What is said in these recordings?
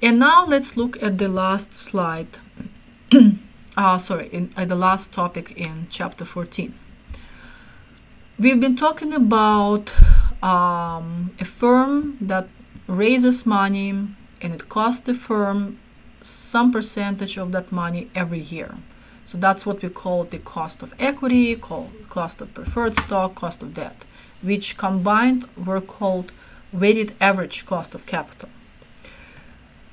And now let's look at the last slide. uh, sorry, in, at the last topic in chapter 14. We've been talking about um, a firm that raises money and it costs the firm some percentage of that money every year. So that's what we call the cost of equity, call cost of preferred stock, cost of debt, which combined were called weighted average cost of capital.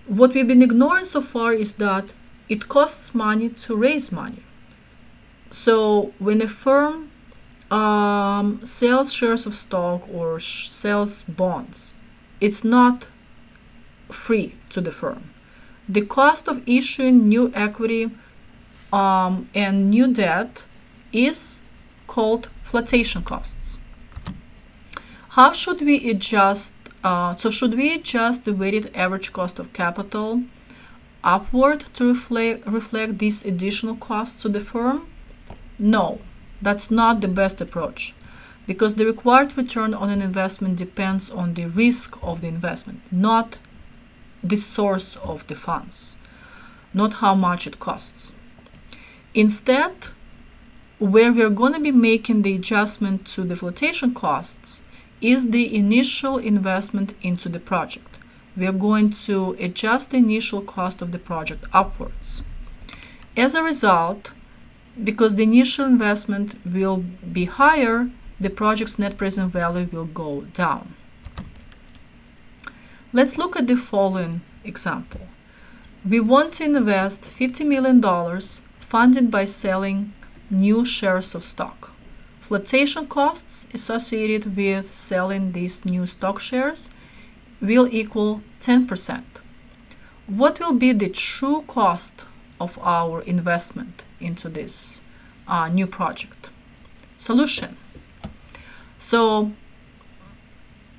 What we've been ignoring so far is that it costs money to raise money. So when a firm um, sells shares of stock or sh sells bonds, it's not free to the firm. The cost of issuing new equity um, and new debt is called flotation costs. How should we adjust? Uh, so should we adjust the weighted average cost of capital upward to reflect, reflect these additional costs to the firm? No, that's not the best approach because the required return on an investment depends on the risk of the investment, not the source of the funds, not how much it costs. Instead, where we're going to be making the adjustment to the flotation costs is the initial investment into the project. We are going to adjust the initial cost of the project upwards. As a result, because the initial investment will be higher, the project's net present value will go down. Let's look at the following example. We want to invest $50 million funded by selling new shares of stock. Flotation costs associated with selling these new stock shares will equal 10%. What will be the true cost of our investment into this uh, new project? Solution. So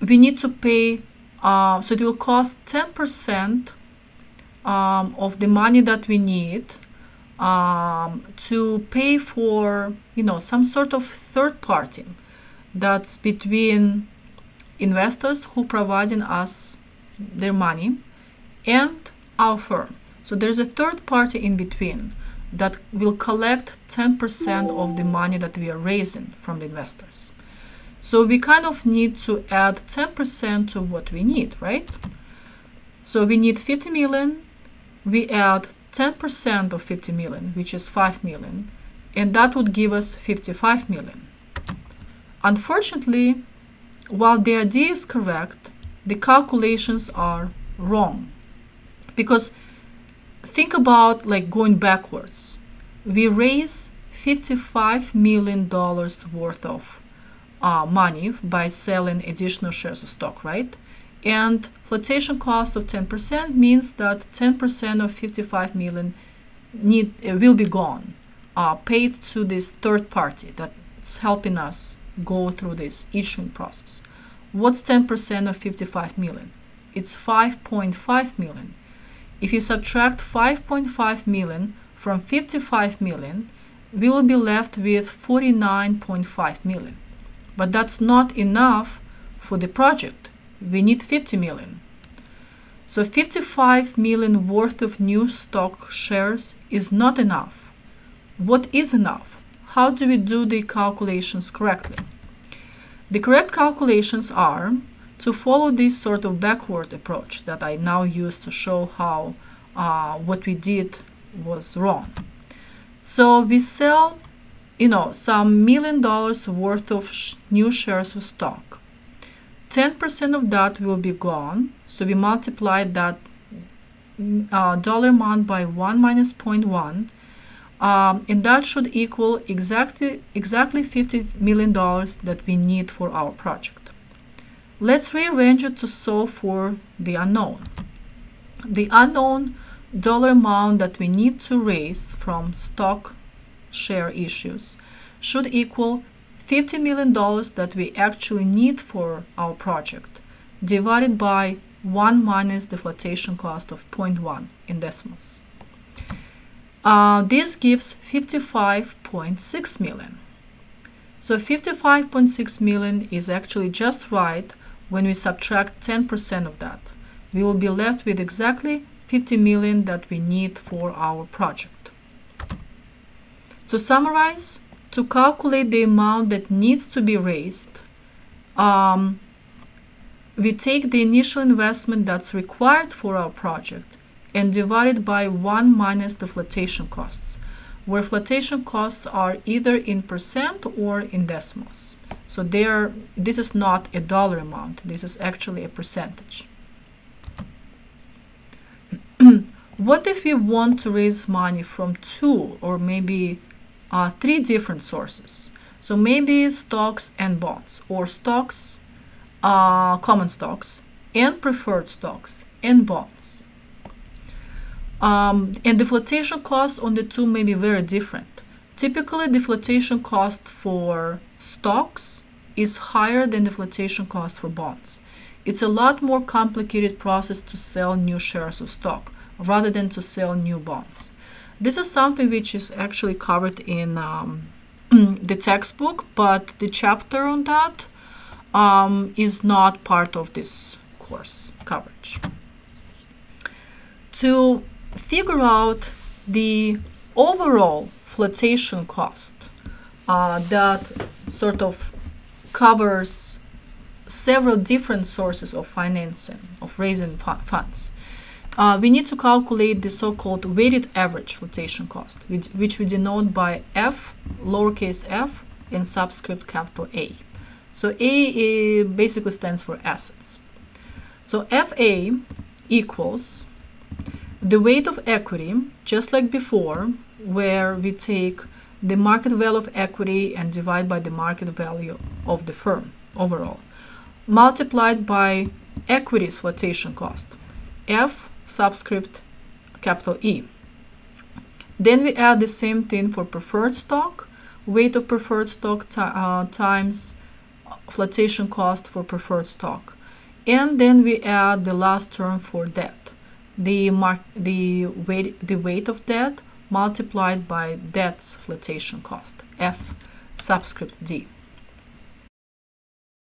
we need to pay, uh, so it will cost 10% um, of the money that we need um, to pay for, you know, some sort of third party that's between investors who providing us their money and our firm. So there's a third party in between that will collect 10% of the money that we are raising from the investors. So we kind of need to add 10% to what we need, right? So we need 50 million. We add 10% of 50 million, which is 5 million, and that would give us 55 million. Unfortunately, while the idea is correct, the calculations are wrong. Because think about like going backwards. We raise $55 million worth of uh, money by selling additional shares of stock, right? And flotation cost of 10% means that 10% of 55 million need uh, will be gone, uh, paid to this third party that's helping us go through this issuing process. What's 10% of 55 million? It's 5.5 million. If you subtract 5.5 million from 55 million, we will be left with 49.5 million. But that's not enough for the project. We need 50 million. So 55 million worth of new stock shares is not enough. What is enough? How do we do the calculations correctly? The correct calculations are to follow this sort of backward approach that I now use to show how uh, what we did was wrong. So we sell, you know, some million dollars worth of sh new shares of stock. 10% of that will be gone. So we multiply that uh, dollar amount by 1 minus 0.1 um, and that should equal exactly exactly 50 million dollars that we need for our project. Let's rearrange it to solve for the unknown. The unknown dollar amount that we need to raise from stock share issues should equal $50 million that we actually need for our project divided by 1 minus the flotation cost of 0.1 in decimals. Uh, this gives 55.6 million. So 55.6 million is actually just right when we subtract 10% of that. We will be left with exactly 50 million that we need for our project. To summarize, to calculate the amount that needs to be raised, um, we take the initial investment that's required for our project and divide it by 1 minus the flotation costs, where flotation costs are either in percent or in decimals. So there, this is not a dollar amount, this is actually a percentage. what if we want to raise money from two or maybe uh, three different sources? So maybe stocks and bonds, or stocks, uh, common stocks, and preferred stocks, and bonds. Um, and the flotation cost on the two may be very different. Typically, the flotation cost for stocks is higher than the flotation cost for bonds. It's a lot more complicated process to sell new shares of stock rather than to sell new bonds. This is something which is actually covered in um, the textbook, but the chapter on that um, is not part of this course coverage. To figure out the overall flotation cost uh, that sort of covers several different sources of financing, of raising funds. Uh, we need to calculate the so-called weighted average flotation cost, which, which we denote by F, lowercase f, and subscript capital A. So A basically stands for assets. So FA equals the weight of equity, just like before, where we take the market value of equity and divide by the market value of the firm overall, multiplied by equity's flotation cost, F subscript capital E. Then we add the same thing for preferred stock, weight of preferred stock uh, times flotation cost for preferred stock. And then we add the last term for debt, the, mark, the, weight, the weight of debt multiplied by debt's flotation cost, F subscript D.